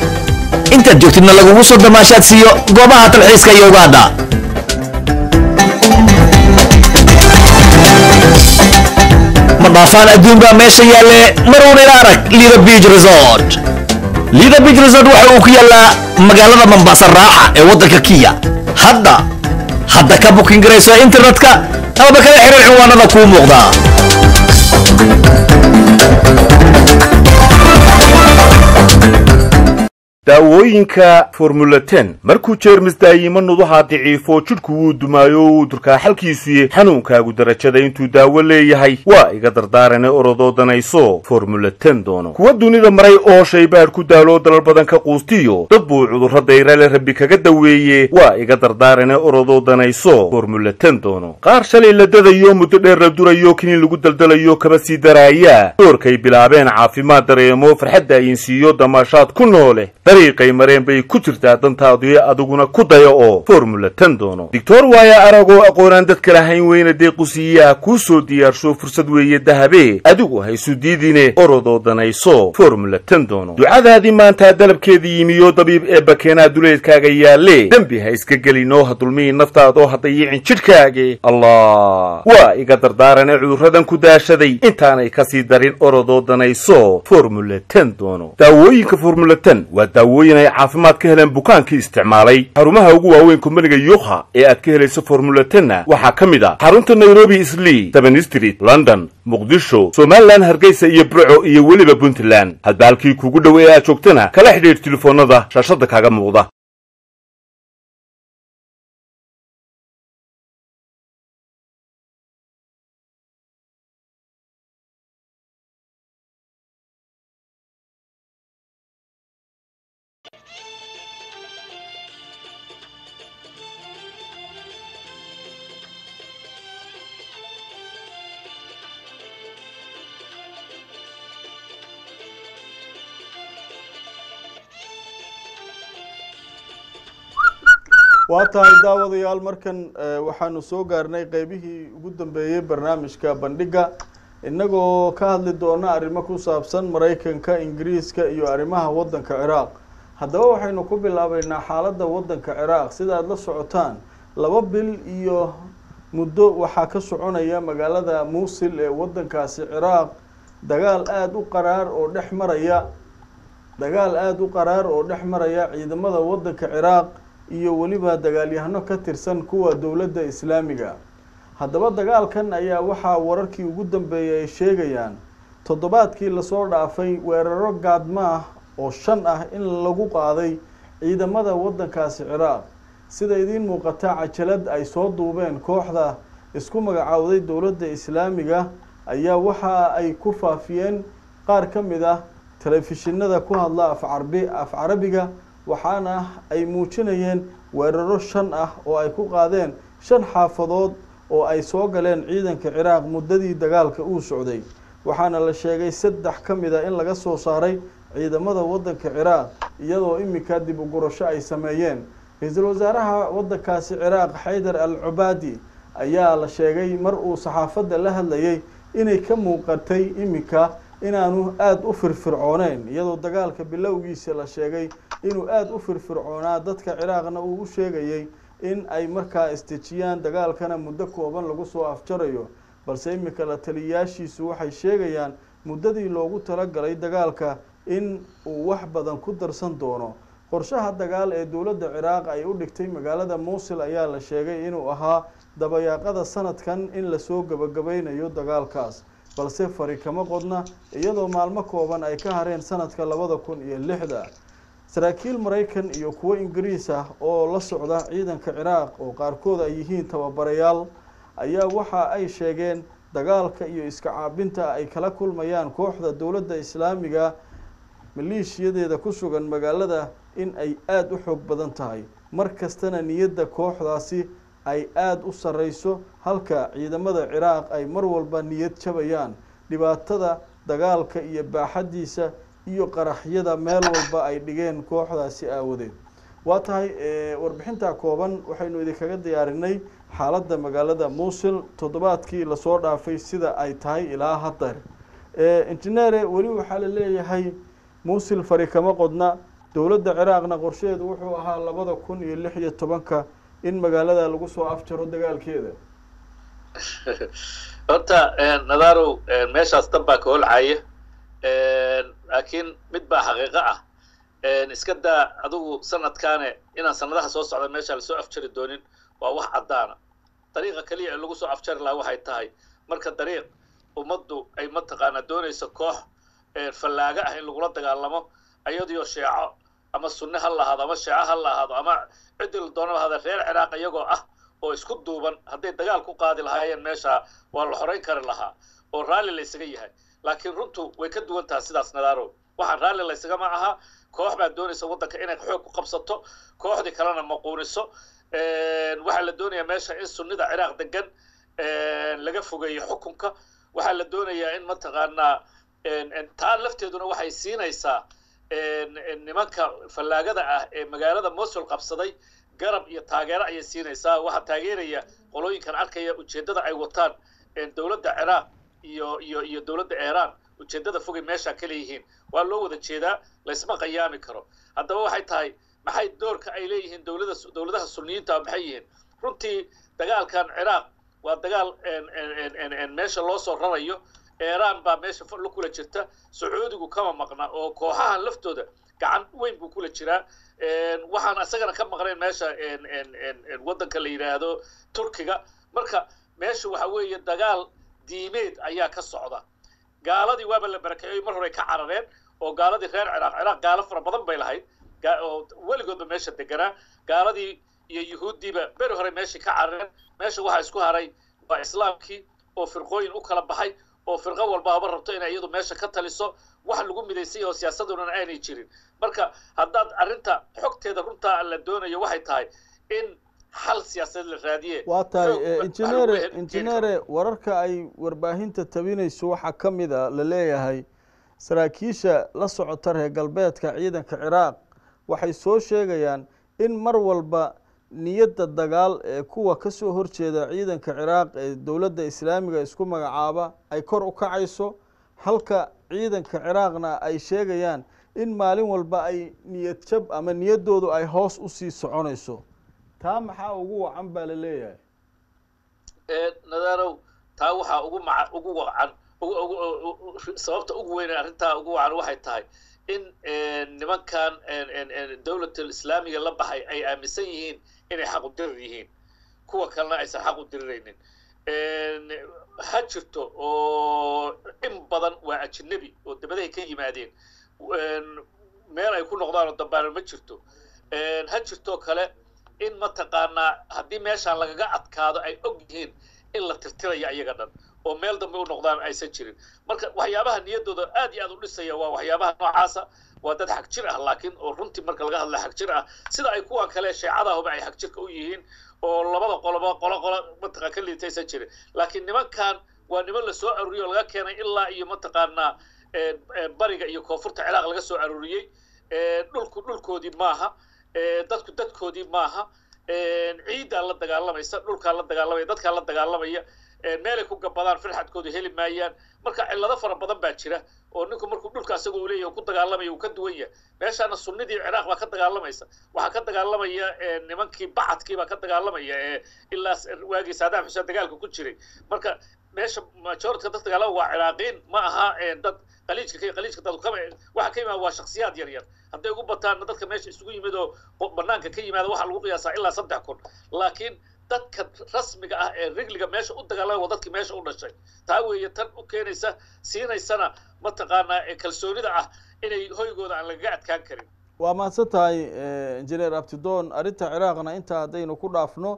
Intaad joogtidna lagugu soo damaashaad siiyo goobaha talxiiska iyo ugaadha ma dhaafaan adduun baa meesha yaalle maruun ila arag liida biich resort. Liida biich resort waxa uu ku yaallaa magaalada mambaasa raaxa ee waddanka kiya hadda hadda ka bukin garayso internetka amaba kala xiriir cinwaanada kuu muuqdaa daawooyinka formula ten markuu jeermis daayimo nudaha daciifo jidhku wuu dumaayo uu durkaa xalkiisuye xanuunkaagu darajada. Intuu daawo leeyahay waa iga dardaarane orodoo danayso formula ten doono. Kuwa dunida maray oo shaybaadh ku daaloo dalal badan ka quustiyo dad buu cudurro dayrale rabbi kaga daweeye waa iga dardaarane orodoo danayso formula ten doono. Qaar shalay la dadayo muddo dheer la durayo kiniin lagu daldalayo kaba sii daraaya. Doorkay bilaabeen caafimaad dareemo farxadda aynsiiyo damaashaad ku noole dariiqay mareen bay ku jirtaa dantaadu adiguna ku daya oo formula ten doono. Doctor waaya aragoo aqoonaan dadka lahayn weyna deequsiiyaa kuu soo diyaarsho fursad weeye dahabe. Adigu haysu diidine orodoo danayso formula ten doono. Ducadaadii maantaa dalabkeedii yimiyo dabiib ee bakeenaa duleedkaaga yaalle dembi ha iska gelinoo ha dulmihi naftaadoo ha dayicin jidhkaage. Allah! Waa iga dardaarane cudurradan ku daashaday. Intaanay ka sii darin orodoo danayso formula ten doono. Daawooyinka formula ten waa daawooyin ay caafimaad ka heleen bukaankii isticmaalay. Xarumaha ugu waaweyn kumbaniga yuukha ee aad ka helayso formula tenna waxaa ka mid ah xarunta nairobi islii seven street london muqdisho somalilan hargeysa iyo burco iyo weliba puntland. Hadba halkii kuugu dhow ee aad joogtana kala xidhiidh telefoonnada shaashadda kaaga muuqda waa tahay daawadayaal markan waxaanu soo gaarnay qeybihii ugu dambeeyey barnaamijka bandhigga. Innagoo ka hadli doona arrimo ku saabsan maraykanka ingiriiska iyo arrimaha waddanka ciraaq haddaba waxaynu ku bilaabeynaa xaaladda waddanka ciraaq sida aada la socotaan laba bil iyo muddo waxaa ka soconaya magaalada muusil ee waddankaasi ciraaq dagaal aada u qaraar oo dhex maraya dagaal aada u qaraar oo dhex maraya ciidamada waddanka ciraaq iyo weliba dagaalyahano ka tirsan kuwa dowladda islaamiga. Haddaba dagaalkan ayaa waxaa wararkii ugu dambeeyay ay sheegayaan toddobaadkii la soo dhaafay weeraro gaadma ah oo shan ah in lagu qaaday ciidamada waddankaasi ciraaq. Sida idiin muuqata cajalad ay soo duubeen kooxda isku magacaawday dowladda islaamiga ayaa waxa ay ku faafiyeen. Qaar ka mid ah telefishinada ku hadla afcarbi af carabiga waxaana ay muujinayeen weeraro shan ah oo ay ku qaadeen shan xaafadood oo ay soo galeen ciidanka ciraaq muddadii dagaalka uu socday. Waxaana la sheegay saddex ka mid a in laga soo saaray ciidamada waddanka ciraaq iyadoo iminka dib u gurasho ay sameeyeen. Ra'iisul wasaaraha waddankaasi ciraaq xaydar al cubaadi ayaa la sheegay mar uu saxaafadda la hadlayay inay ka muuqatay iminka inaanu aada u firfircooneen iyadoo dagaalka bilowgiisa la sheegay inuu aada u firfircoonaa dadka ciraaqna uu u sheegayay in ay markaa istejiyaan dagaalkana muddo kooban lagu soo afjarayo. Balse iminka la taliyayaashiisu waxay sheegayaan muddadii loogu talagalay dagaalka in uu wax badan ku darsan doono. Qorshaha dagaal ee dowladda ciraaq ay u dhigtay magaalada muusil ayaa la sheegay inuu ahaa dabayaaqada sanadkan in la soo gabagabeynayo dagaalkaas balse fari kama qodna iyadoo maalmo kooban ay ka hareen sanadka labada kun iyo lixda. Saraakiil maraykan iyo kuwo ingiriis ah oo la socda ciidanka ciraaq oo qaarkood ay yihiin tababarayaal ayaa waxa ay sheegeen dagaalka iyo iska caabinta ay kala kulmayaan kooxda dowladda islaamiga maleeshiyadeeda ku sugan magaalada in ay aada u xoog badan tahay. Mar kastana niyadda kooxdaasi ay aada u sarreyso halka ciidamada ciraaq ay mar walba niyad jabayaan. Dhibaatada dagaalka iyo baaxaddiisa iyo qaraxyada meel walba ay dhigeen kooxdaasi aawadeed. Waa tahay warbixinta kooban waxaynu idinkaga diyaarinay xaaladda magaalada muusil. Toddobaadkii la soo dhaafay sida ay tahay ilaa haddeer injineere weli waxaa la leeyahay muusil fari kama qodna. Dowladda ciraaqna qorsheedu wuxuu ahaa labada kun iyo lix iyo tobanka in magaalada lagu soo afjaro dagaalkeeda. (laughs) Horta nadarow meeshaas dan baa ka holcaya laakiin mid baa xaqiiqo ah. Iska daa adigu sanadkaane inaan sanadaha soo socda meesha la soo afjari doonin waa wax caddaana. Dariiqa keliya ee lagu soo afjari lahaa waxay tahay marka dariiq ummaddu ay mataqaanaa doonayso koox fallaaga ah in lagula dagaalamo ayadiyo sheeco ama sunne ha lahaado ama sheeco ha lahaado ama ciddii la doona lahaada reer ciraaq iyagoo ah oo isku duuban hadday dagaal ku qaadi lahaayeen meesha waa la xorayn kari lahaa oo raalli la ysaga yahay. Laakiin runtu way ka duwan tahay sidaas nadaaro. Waxaan raalli la ysagama aha koox baa doonaysa waddanka inay xoog ku qabsato kooxdii kalena maquuniso waxaa la doonayaa meesha in sunnida ciraaq degan laga fogeeyo xukunka. Waxaa la doonayaa in mataqaanaa taa lafteeduna waxay siinaysaa nimanka fallaagada ah ee magaalada mosul qabsaday garab iyo taageero ayay siinaysaa. Waxaa taageeraya qolooyinkan arkaya ujeeddada ay wataan dowladda ciraaq iyo iyo iyo dowladda iiraan ujeeddada fogay meesha ka leeyihiin. Waa loo wada jeedaa laysma qayaami karo. Haddaba waxay tahay maxay doorka ay leeyihiin dowladda dowladaha sunniyiinta maxay yihiin? Runtii dagaalkan ciraaq waa dagaal meesha loo soo rarayo iiraan baa meesha la kula jirta. Sacuudigu kama maqna oo kooxahan laftooda gacan weyn buu kula jiraa. Waxaan isagana ka maqnayn meesha waddanka la yidhaahdo turkiga. Marka meesha waxa weeye dagaal diimeed ayaa ka socda. Gaaladii waaba la barakeeyey mar hore ka carareen oo gaaladii reer ciraaq ciraaq gaalo fara badan bay lahayd. Oo weligoodba meesha deganaa gaaladii iyo yuhuuddiiba beri hore meeshii ka carareen. Meesha waxaa isku haray waa islaamkii oo firqooyin u kala baxay oo firqo walba haba rabto inay iyadu meesha ka taliso wax lagu midaysay oo siyaasaduna aanay jirin. Marka haddaad arrinta xogteeda runtaa la doonayo waxay tahay in xal siyaasadeed la raadiye waa tahay injineere injineere wararka ay warbaahinta tabinayso waxaa ka mid a la leeyahay. Saraakiisha la socota reer galbeedka ciidanka ciraaq waxay soo sheegayaan in mar walba niyadda dagaal ee kuwa ka soo horjeeda ciidanka ciraaq ee dowladda islaamiga isku magacaaba ay kor u kacayso halka ciidanka ciraaqna ay sheegayaan in maalin walba ay niyad jab ama niyaddoodu ay hoos u sii soconayso. Taa maxaa ugu wacan baa la leeyahay? Nadarow taa waxaa ugu maca ugu wacan sababta ugu weyn arrintaa ugu wacan waxay tahay in nimankan dowlatul islaamiga la baxay ay aaminsan yihiin inay xaq u dirir yihiin. Kuwa kalena aysan xaq u diriraynin. Ha jirto oo in badan waa ajnabi oo dabadahay ka yimaadeen. Meel ay ku noqdaan oo dambaana ma jirto. Ha jirtoo kale in mataqaanaa haddii meeshaan lagaga adkaado ay og yihiin in la tirtirayo ayaga dhan oo meel dambe u noqdaan aysan jirin. Marka waxyaabaha niyaddooda aad iyo aad u dhisaya waa waxyaabaha noocaasa waa dad xag jir ah laakiin oo runtii marka laga hadla xag jir ah sida ay kuwan kale sheecadahuba ay xag jirka u yihiin oo labada qoloba qolo qolo mataqa ka liitaysan jirin laakiin nimankan waa niman la soo aruuriyey oo laga keenay ilaa iyo mataqaanaa bariga iyo koonfurta ciraaq laga soo aruuriyey dhulku dhulkoodii maaha. Dadku dadkoodii maaha. Ciiddaa la dagaalamaysa dhulkaa la dagaalamaya dadkaa la dagaalamaya meelay ku gabadaan firxadkoodu heli maayaan. Marka cillado fara badan baa jira oo ninku markuu dhulka asaga uu ku dagaalamaya uu ka duwan yahay. Meeshaana sunnidii ciraaq baa ka dagaalamaysa. Waxaa ka dagaalamaya nimankii bacadkii baa ka dagaalamaya ilaa waagii saadaam xuseen dagaalka ku jiray. Marka meesha majoritka dad dagaalama waa ciraaqiin ma aha dad qaliijka ka qaliijka dad kama waxa ka yimaada waa shaksiyaad yar yar. Hadday ugu bataanna dadka meesha isugu yimid oo banaanka ka yimaada waxaa lagu qiyaasaa ilaa saddex kun. Laakiin dadka rasmiga ah ee rigliga meesha u dagaalamaya waa dadkii meesha u dhashay. Taa weeye tan u keenaysa siinaysana mataqaanaa kalsoonida ah inay hoygooda aan lagaga adkaan karin. Waa mahadsan tahay injineer abtidoon arrinta ciraaqna intaa haddaynu ku dhaafno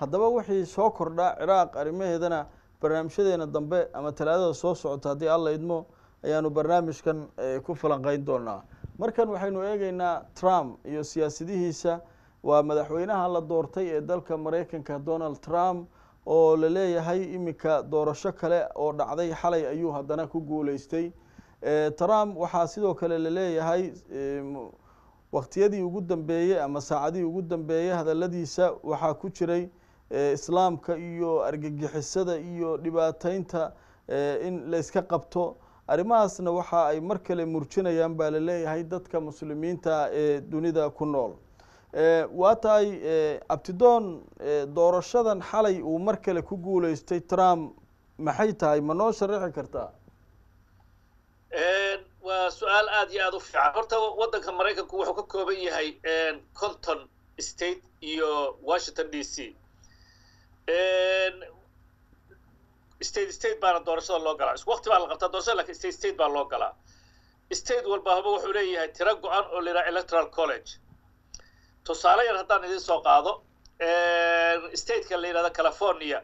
haddaba wixii soo kordha ciraaq arrimaheedana barnaamijyadeena dambe ama talaadada soo socota haddii alla idmo ayaanu barnaamijkan ku falanqeyn doonaa. Markan waxaynu eegeynaa trump iyo siyaasadihiisa waa madaxweynaha la doortay ee dalka maraykanka donald trump oo la leeyahay iminka doorasho kale oo dhacday xalay ayuu haddana ku guuleystay trump waxaa sidoo kale la leeyahay waqtiyadii ugu dambeeyey ama saacadihii ugu dambeeyey hadaladiisa waxaa ku jiray islaamka iyo argagixisada iyo dhibaateynta in layska qabto. Arrimahaasna waxa ay mar kale murjinayaan baa la leeyahay dadka muslimiinta ee dunida ku nool waa tahay abtidoon doorashadan xalay uu mar kale ku guuleystay trump. Maxay tahay? Ma noo sharaxi kartaa? Waa su'aal aad iyo aad u fiican. Horta waddanka maraykanku wuxuu ka kooban yahay conton state iyo washington d c. State state baana doorashada loo galaa. Waqti baa la qabtaa doorashada laakiin state state baa loo galaa. State walbahaba wuxuu leeyahay tiro go-an oo la yidhaha electoral college tusaale yar haddaan idin soo qaado stateka la yidhahda california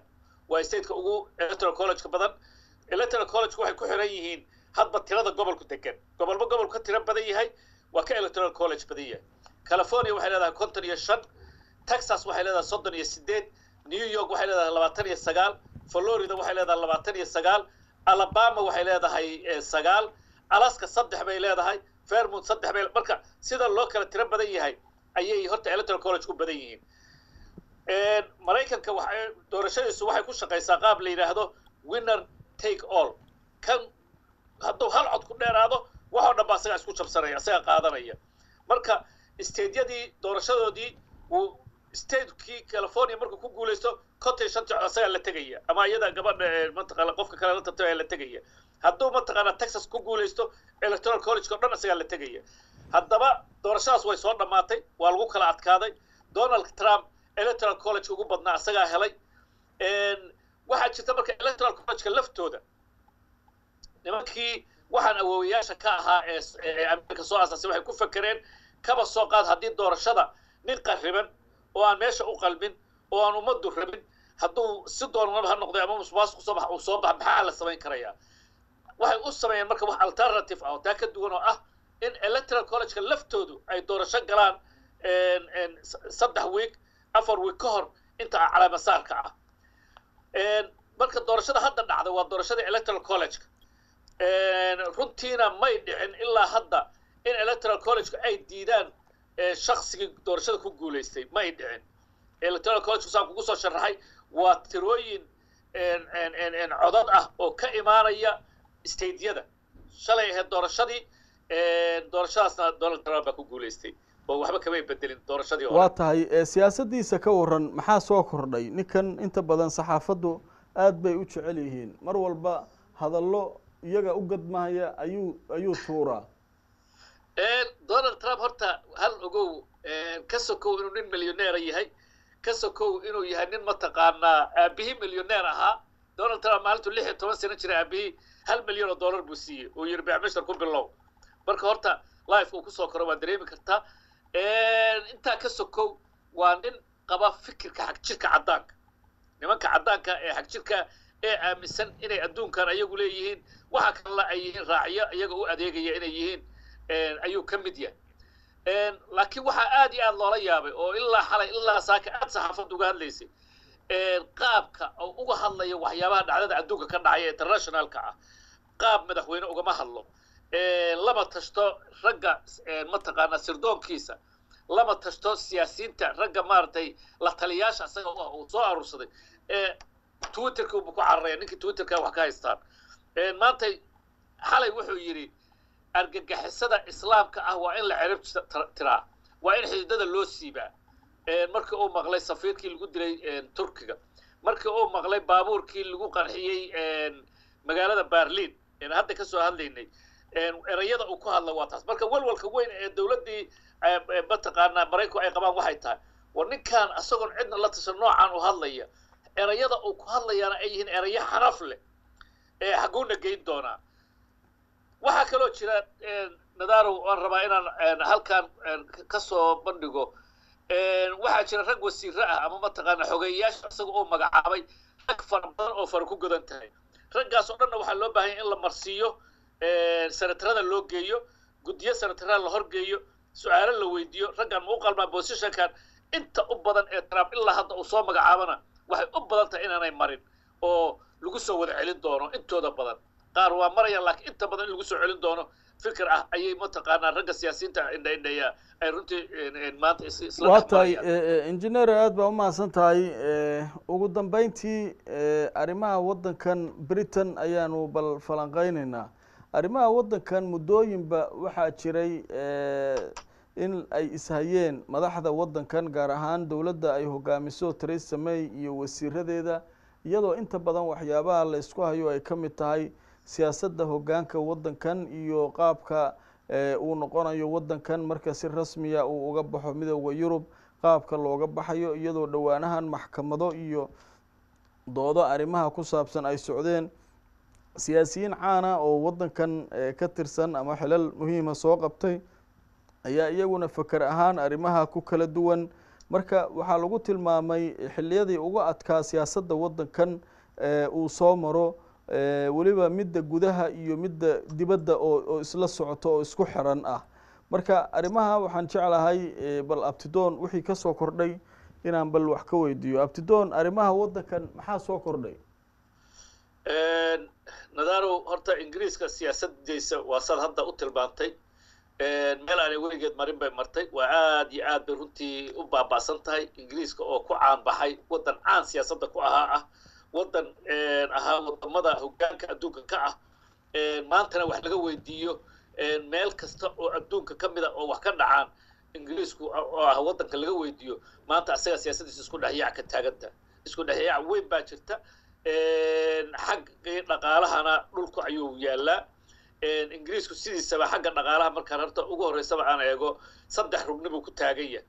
waa stateka ugu electoral college ka badan. Electoral college waxay ku xiran yihiin hadba tirada gobolku degan gobolba gobolku ka tiro badan yahay waa ka electoral college badan yahay. California waxay leedahay konton iyo shan texas waxay leedahay soddon iyo sideed new york waxay leedahay labaatan iyo sagaal florida waxay leedahay labaatan iyo sagaal alabama waxay leedahay sagaal alaska saddex bay leedahay fairmont saddex bay marka sida loo kala tiro badan yahay ayay horta electoral college ku badan yihiin. Maraykanka waxay doorashadiisu waxay ku shaqaysaa qaab la yidhaahdo winner take all. Kan hadduu hal cod ku dheeraado waxoo dhan ba asagaa isku jabsanaya asagaa qaadanaya. Marka stateyadii doorashadoodii uu statekii california markuu ku guulaysto konton iyo shantii cod asagaa la tegaya. Ama iyada gabadha mataqaana qofka kale la tartamaya la tegaya. Hadduu mataqaana texas ku guulaysto electoral college o dhan asagaa la tegaya haddaba doorashadaas way soo dhammaatay. Waa lagu kala adkaaday. Donald trump electoral college ugu badnaa asagaa helay. Waxaa jirta marka electoral collegeka laftooda. Nimankii waxaan awoowayaasha ka ahaa ee amerika soo asaasay waxay ku fakereen kaba soo qaad haddii doorashada nin qarriban oo aan meesha u qalmin oo aan ummaddu rabin hadduu si doonanaba ha noqday ama musbaasku soo bax uu soo bax maxaa la samayn karayaa? Waxay u sameeyeen marka wax alternative ah oo taa ka duwan oo ah in electoral collegeka laftoodu ay doorasho galaan saddex week afar week ka hor inta calaamasaarka ah. Marka doorashada hadda dhacda waa doorashada electoral collegeka. Runtiina may dhicin ilaa hadda in electoral collegeka ay diidaan shaksigii doorashada ku guulaystay may dhicin. Electoral collegeka saan kugu soo sharaxay waa tirooyin codad ah oo ka imaanaya stateyada shalay ahayd doorashadii doorashadaasna donald trump baa ku guulaystay oo waxba kamay bedelin doorashadii hore. Waa tahay siyaasadiisa ka waran maxaa soo kordhay? Ninkan inta badan saxaafaddu aad bay u jecel yihiin. Mar walba hadallo iyaga u gadmahaya ayuu ayuu tuuraa. Donald trump horta hal ogow ka sokow inuu nin milyoneera yahay ka sokow inuu yahay nin mataqaanaa aabihii milyoneer ahaa donald trump maalintuu lix iyo toban sano jira aabihii hal milyan oo dollar buu siiyey. Oo yiri bicmishtar ku bilow marka horta life uu ku soo koro waa dareemi kartaa intaa ka sokow waa nin qaba fikirka xagjirka caddaanka. Nimanka caddaanka ee xagjirka ee aaminsan inay adduunkan ayagu leeyihiin waxa kalena ay yihiin raacyo iyaga u adeegaya inay yihiin ayuu ka mid yahay. Laakiin waxaa aad iyo aad loola yaabay oo ilaa xalay ilaa saaka aad saxaafadda uga hadlaysay qaabka oo uga hadlaya waxyaabaha dhacdada adduunka ka dhacaya internationalka ah qaab madaxweyne ugama hadlo lama tashto ragga mataqaanaa sirdoonkiisa. Lama tashto siyaasiyiinta ragga maaragtay la taliyaasha isaga uu soo aruursaday twitterka ubu ku cararaya ninkii twitterka wax ka haystaan. Maanta xalay wuxuu yidhi argagixisada islaamka ah waa in la cerib tiraa waa in xididada loo siibaa. Markii uu maqlay safiirkii lagu dilay turkiga. Markii uu maqlay baabuurkii lagu qarxiyey magaalada berlin. Hadda ka soo hadlaynay erayada uu ku hadla waa taas. Marka walwalka weyn ee dowladdii mataqaanaa maraykanku ay qabaan waxay tahay. War ninkan isagoon cidna la tashan noocan u hadlaya erayada uu ku hadlayaana ay yihiin erayo xanaf leh ee xaguuna geyn doonaa. Waxaa kaloo jira nadarow aan rabaa inaan halkan ka soo bandhigo. Waxaa jira rag wasiiro ah ama mataqaana xogeeyayaasha isaga oo magacaabay rag fara badan oo fara ku godan tahay. Raggaas oo dhanna waxaa loo baahanya in la marsiiyo senatarada loo geeyo guddiyo senatarada la horgeeyo su'aalo la weydiiyo raggan ma u qalmaa positionkan inta u badan ee trump ilaa hadda uu soo magacaabana waxay u badan tahay inaanay marin oo lagu soo wada celin doono intooda badan. Qaar waa marayaan laakiin inta badan in lagu soo celin doono fikir ah ayay mataqaanaa ragga siyaasiyiinta indha indheeya ay runtii maanta waa tahay engineer aad baa umahadsan tahay ugu dambeyntii arrimaha waddankan britain ayaanu bal falanqeyneynaa arrimaha waddankan muddooyinba waxaa jiray in ay ishayeen madaxda waddankan gaar ahaan dowladda ay hogaamiso theresa may iyo wasiiradeeda iyadoo inta badan waxyaabaha la isku hayo ay ka mid tahay siyaasadda hoggaanka waddankan iyo qaabka uu noqonayo waddankan marka si rasmiya uu uga baxo midooda yurub qaabka looga baxayo iyadoo dhowaanahan maxkamado iyo doodo arrimaha ku saabsan ay socdeen siyaasiyiin caana oo waddankan ka tirsan ama xilal muhiima soo qabtay ayaa iyaguna faker ahaan arrimaha ku kala duwan. Marka waxaa lagu tilmaamay xiliyadii uga adkaa siyaasadda waddankan uu soo maro weliba midda gudaha iyo midda dibadda oo isla socoto oo isku xiran ah. Marka arrimaha waxaan jeclahay bal abtidoon wixii ka soo kordhay inaan bal wax ka weydiiyo. Abtidoon arrimaha waddankan maxaa soo kordhay nadarow horta ingiriiska siyaasaddiisa waa saad hadda u tilmaantay. Meel aanay weligeed marin bay martay. Waa aad iyo aad bay runtii u baaba'san tahay. Ingiriiska oo ku caan baxay waddan caan siyaasadda ku ahaa ah. Waddan ahaa waddamada hoggaanka adduunka ka ah. Maantana wax laga weydiiyo. Meel kasta oo adduunka ka mida oo wax ka dhacaan ingiriisku oo ah waddanka laga weydiiyo maanta asaga siyaasaddiisa isku dhexyaac ka taaganta. Isku dhexyaac weyn baa jirta xaggii dhaqaalahana dhulku ayuu yaalaa ingiriisku sidiisaba xagga dhaqaalaha markaan horta ugu horreysaba aan eego saddex rugni buu ku taagan yahay.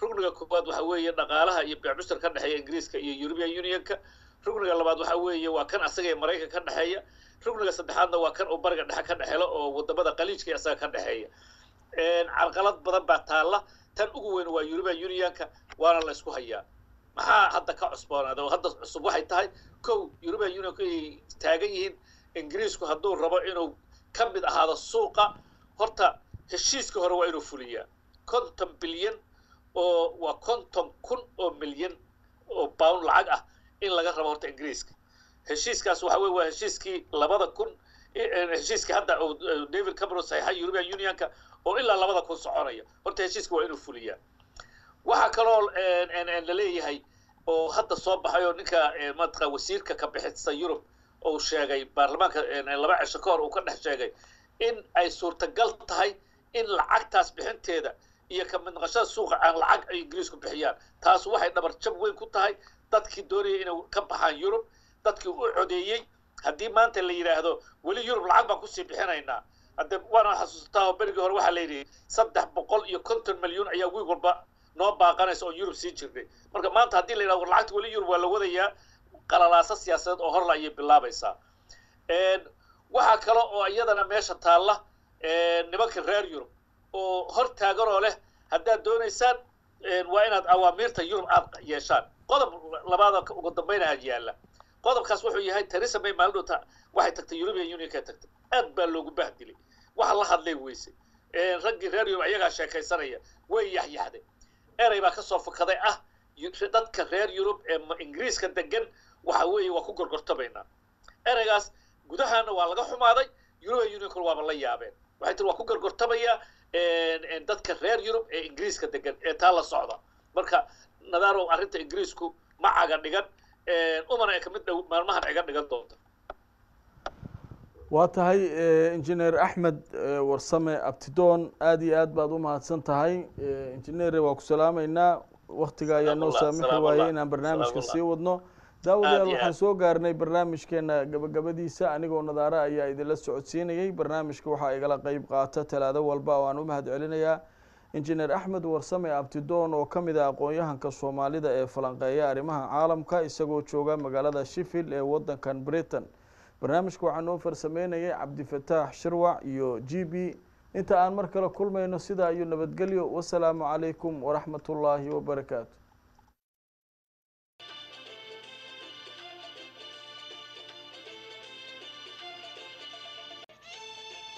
Rugniga koowaad waxa weeye dhaqaalaha iyo beecmushtar ka dhexeeya ingiriiska iyo european unionka. Rugniga labaad waxa weeye waa kan asaga ee maraykanka ka dhexeeya. Rugniga saddexaadna waa kan uu bariga dhexe ka dhexelo oo waddamada qaliijka iyo asaga ka dhexeeya. Carqalad badan baa taalla. Tan ugu weyn waa european unionka waana la isku hayaa. Maxaa hadda ka cusboonaada oo hadda cusub waxay tahay kow european unionka ay taagan yihiin ingiriisku hadduu rabo inuu ka mid ahaado suuqa horta heshiiska hore waa inuu fuliyaa. konton bilyan oo waa konton kun oo milyan oo pound lacag ah in laga rabo horta ingiriiska. Heshiiskaas waxa weye waa heshiiskii labada kun heshiiskii hadda david cameron saxiixay european unionka oo ilaa labada kun soconaya. Horta heshiiska waa inuu fuliyaa. Waxaa kaloo la leeyahay oo hadda soo baxay oo ninka matqa wasiirka ka bixisa yurub uu sheegay baarlamaanka laba cisho ka hor uu ka dhex sheegay in ay suurtagal tahay in lacagtaas bixinteeda iyo ka mid suuqa aan lacag ay ingiriisku bixiyaan. Taas waxay dhabar jab weyn ku tahay dadkii doonayay inay ka baxaan yurub dadkii u codeeyey haddii maanta la yidhaahdo weli yurub lacag baan ku sii bixinaynaa. Hadde waana xasuusataa oo berigii hore waxaa la yidhi saddex boqol iyo konton milyuun ayaa wiig walba noo baaqanaysa oo yurub sii jirnay marka maanta haddii la yidhahdo war lacagta weli yurub waa la wadayaa qalalaaso siyaasadeed oo horla ayay bilaabaysaa waxaa kale oo iyadana meesha taalla nimanka reer yurub oo hor taagan oo leh haddaad doonaysaan waa inaad awaamiirta yurub aad yeeshaan. Qodob labaad ugu dambayna yaalla. Qodobkaas wuxuu yahay theresa may maalin dhowta waxay tagtay european unionka tagtay. Aad baa loogu bahdilay waxa la hadlay weyse raggii reer yurub ayagaa sheekaysanaya. Way yaxyaxday erey baa ka soo fakaday ah dadka reer yurub ee ingiriiska degan waxa weeye waa ku gorgortamaynaa ereygaas gudahaana waa laga xumaaday european unionkuna waaba la yaabeen. Waxay tiri waa ku gorgortamayaa dadka reer yurub ee ingiriiska degan ee taa la socda. Marka nadaarow arrinta ingiriisku ma caga dhigan umana ka mid dhow maalmahan ciga dhigan doonta waa tahay injineer axmed warsame abtidoon aada iyo aad baad u mahadsan tahay. Injineere waa ku salaameynaa waktiga ayaa noo saamixi waayey inaan barnaamijka sii wadno. Daawadayaal waxaan soo gaarnay barnaamijkeena gabagabadiisa. Anigoo nadaare ayaa idinla socodsiinayey barnaamijka waxaa igala qeyb qaata talaado walba oo aan u mahad celinayaa injineer axmed warsame abtidoon oo ka mid ah aqoon-yahanka soomaalida ee falanqeeya arrimaha caalamka isagoo jooga magaalada sheffield ee wadankan britain barnaamijka waxaa noo farsameynayay cabdifataax shirwac iyo g b. Inta aan mar kale kulmayno sidaa iyo nabadgelyo. Wasalaamu calaykum waraxmat ullaahi wabarakaatu